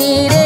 ತೀರ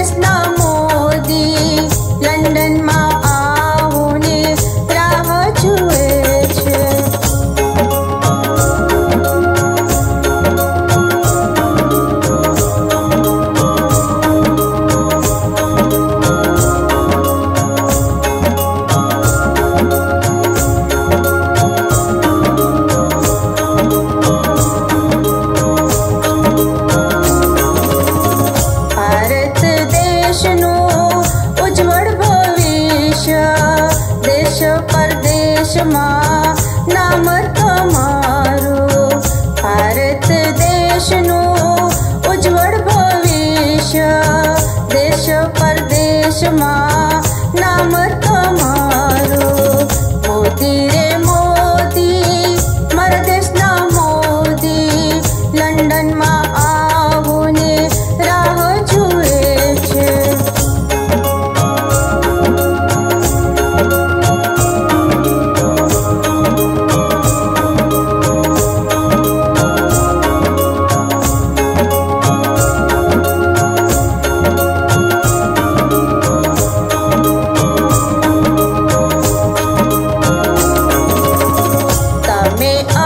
Krishna દેશમાં નામ તમારું ભારત દેશનું ઉજ્જવળ ભવિષ્ય દેશ પરદેશમાં me.